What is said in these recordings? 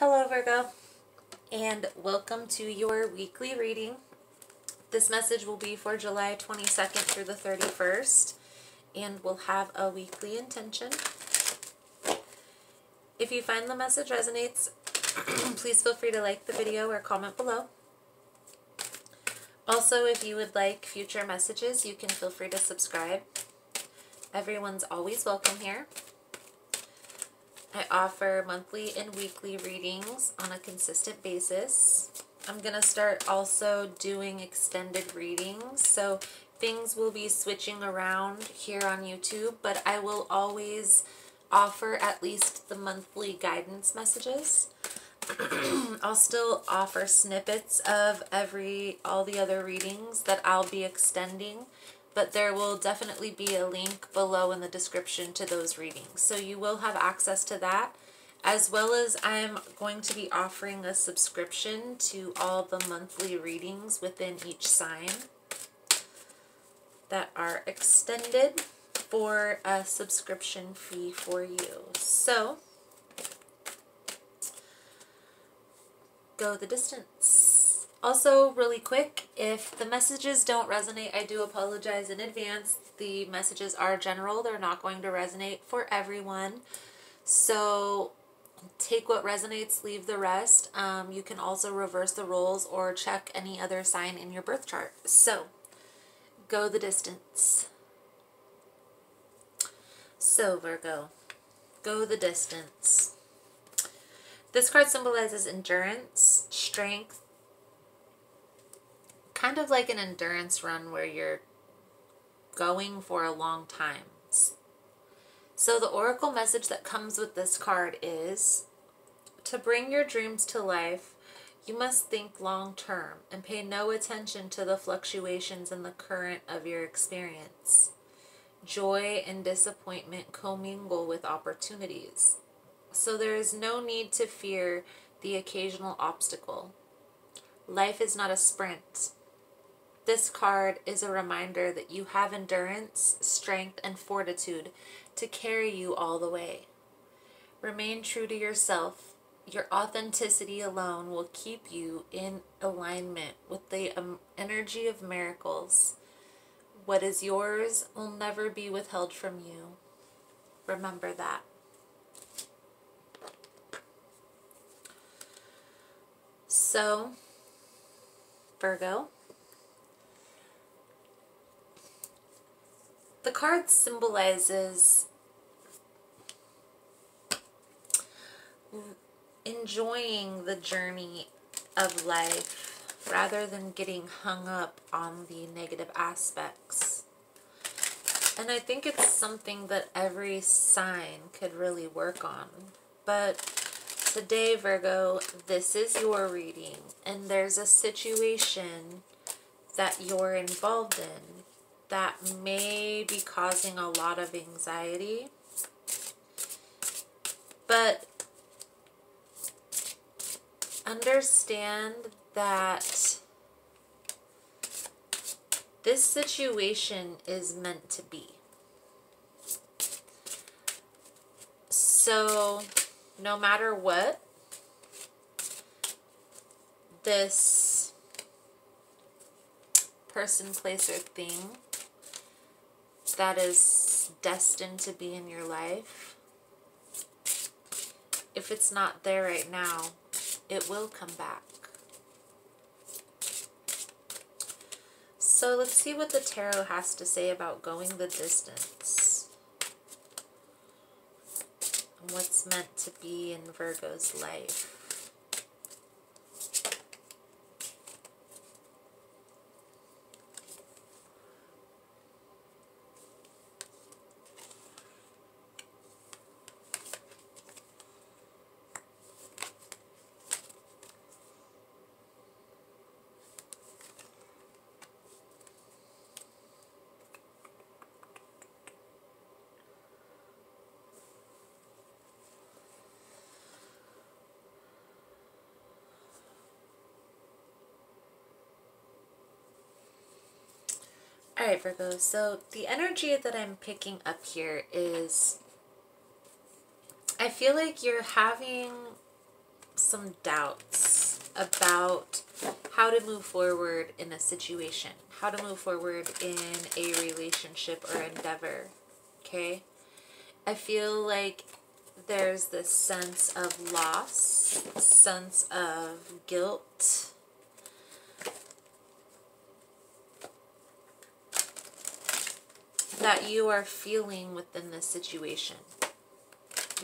Hello Virgo and welcome to your weekly reading. This message will be for July 22nd through the 31st and we'll have a weekly intention. If you find the message resonates, please feel free to like the video or comment below. Also, if you would like future messages, you can feel free to subscribe. Everyone's always welcome here. I offer monthly and weekly readings on a consistent basis. I'm going to start also doing extended readings, so things will be switching around here on YouTube, but I will always offer at least the monthly guidance messages. I'll still offer snippets of every all the other readings that I'll be extending but there will definitely be a link below in the description to those readings. So you will have access to that, as well as I'm going to be offering a subscription to all the monthly readings within each sign that are extended for a subscription fee for you. So, go the distance. Also, really quick, if the messages don't resonate, I do apologize in advance. The messages are general. They're not going to resonate for everyone. So take what resonates, leave the rest. Um, you can also reverse the roles or check any other sign in your birth chart. So go the distance. So Virgo, go the distance. This card symbolizes endurance, strength, kind of like an endurance run where you're going for a long time. So the oracle message that comes with this card is to bring your dreams to life, you must think long term and pay no attention to the fluctuations in the current of your experience. Joy and disappointment commingle with opportunities. So there is no need to fear the occasional obstacle. Life is not a sprint. This card is a reminder that you have endurance, strength, and fortitude to carry you all the way. Remain true to yourself. Your authenticity alone will keep you in alignment with the um, energy of miracles. What is yours will never be withheld from you. Remember that. So, Virgo, the card symbolizes enjoying the journey of life rather than getting hung up on the negative aspects. And I think it's something that every sign could really work on. But today, Virgo, this is your reading, and there's a situation that you're involved in that may be causing a lot of anxiety. But understand that this situation is meant to be. So, no matter what, this person, place, or thing that is destined to be in your life, if it's not there right now, it will come back. So let's see what the tarot has to say about going the distance. And what's meant to be in Virgo's life. Alright, Virgo, so the energy that I'm picking up here is I feel like you're having some doubts about how to move forward in a situation, how to move forward in a relationship or endeavor. Okay? I feel like there's this sense of loss, sense of guilt. That you are feeling within this situation.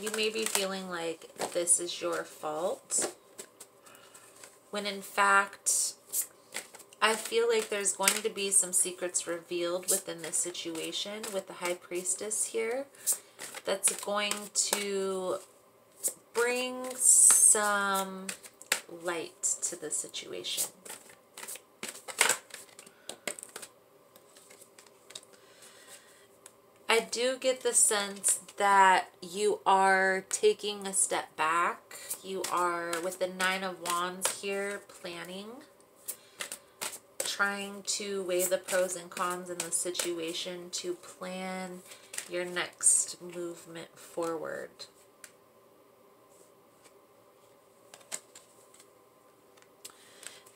You may be feeling like this is your fault, when in fact, I feel like there's going to be some secrets revealed within this situation with the High Priestess here that's going to bring some light to the situation. I do get the sense that you are taking a step back. You are, with the Nine of Wands here, planning, trying to weigh the pros and cons in the situation to plan your next movement forward.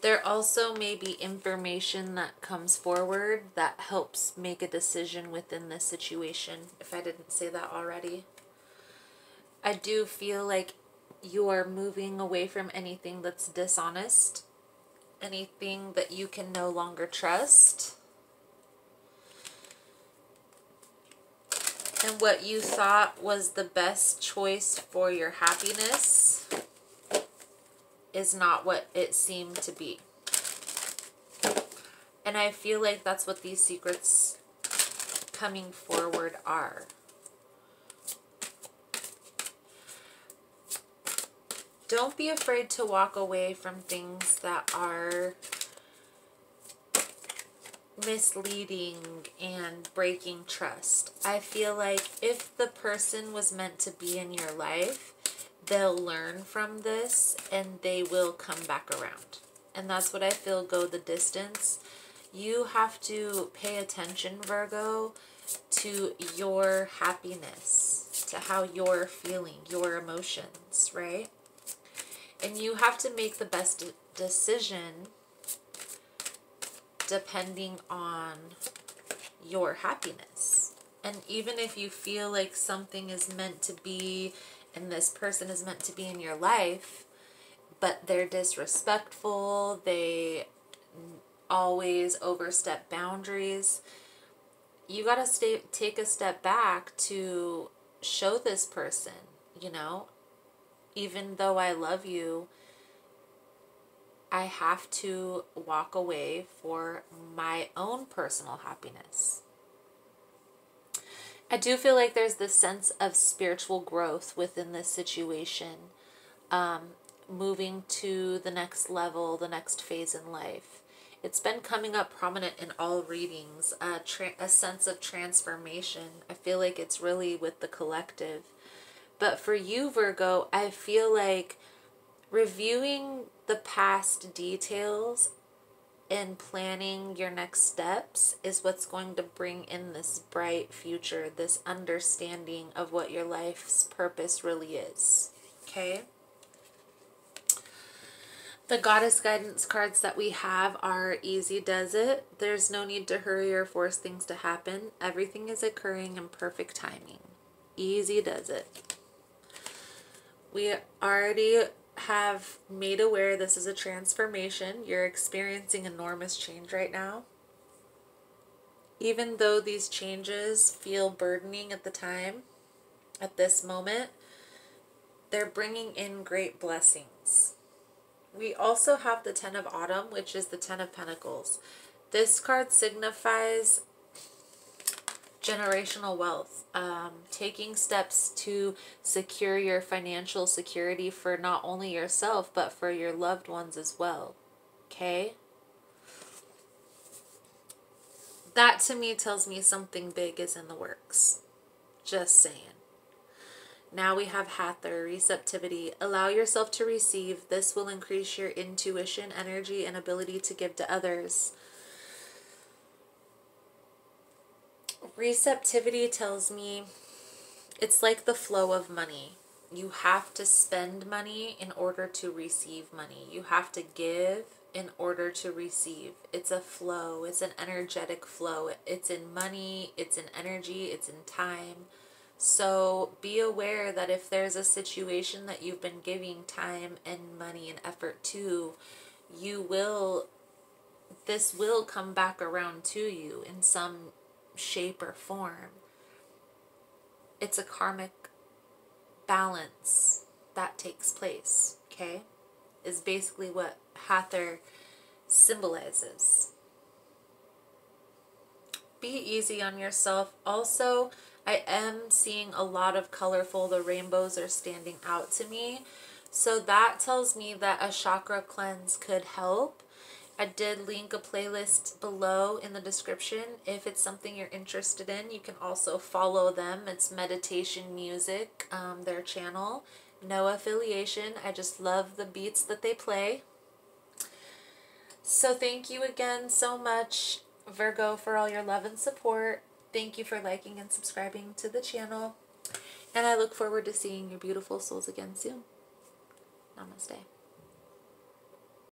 There also may be information that comes forward that helps make a decision within this situation, if I didn't say that already. I do feel like you are moving away from anything that's dishonest, anything that you can no longer trust. And what you thought was the best choice for your happiness is not what it seemed to be. And I feel like that's what these secrets coming forward are. Don't be afraid to walk away from things that are misleading and breaking trust. I feel like if the person was meant to be in your life, they'll learn from this and they will come back around. And that's what I feel go the distance. You have to pay attention, Virgo, to your happiness, to how you're feeling, your emotions, right? And you have to make the best decision depending on your happiness. And even if you feel like something is meant to be and this person is meant to be in your life, but they're disrespectful, they always overstep boundaries, you got to stay take a step back to show this person, you know, even though I love you, I have to walk away for my own personal happiness. I do feel like there's this sense of spiritual growth within this situation, um, moving to the next level, the next phase in life. It's been coming up prominent in all readings, uh, a sense of transformation. I feel like it's really with the collective. But for you, Virgo, I feel like reviewing the past details and planning your next steps is what's going to bring in this bright future, this understanding of what your life's purpose really is. Okay? The goddess guidance cards that we have are easy does it. There's no need to hurry or force things to happen. Everything is occurring in perfect timing. Easy does it. We already have made aware this is a transformation. You're experiencing enormous change right now. Even though these changes feel burdening at the time, at this moment, they're bringing in great blessings. We also have the Ten of Autumn, which is the Ten of Pentacles. This card signifies generational wealth, um, taking steps to secure your financial security for not only yourself, but for your loved ones as well. Okay? That to me tells me something big is in the works. Just saying. Now we have Hathor, receptivity. Allow yourself to receive. This will increase your intuition, energy, and ability to give to others. Receptivity tells me it's like the flow of money. you have to spend money in order to receive money. You have to give in order to receive. It's a flow, it's an energetic flow. It's in money, it's in energy, it's in time. So be aware that if there's a situation that you've been giving time and money and effort to, you will, this will come back around to you in some shape or form. It's a karmic balance that takes place, okay? Is basically what Hathor symbolizes. Be easy on yourself. Also, I am seeing a lot of colorful, the rainbows are standing out to me. So that tells me that a chakra cleanse could help. I did link a playlist below in the description. If it's something you're interested in, you can also follow them. It's Meditation Music, um, their channel. No affiliation. I just love the beats that they play. So thank you again so much, Virgo, for all your love and support. Thank you for liking and subscribing to the channel. And I look forward to seeing your beautiful souls again soon. Namaste.